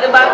do bagulho.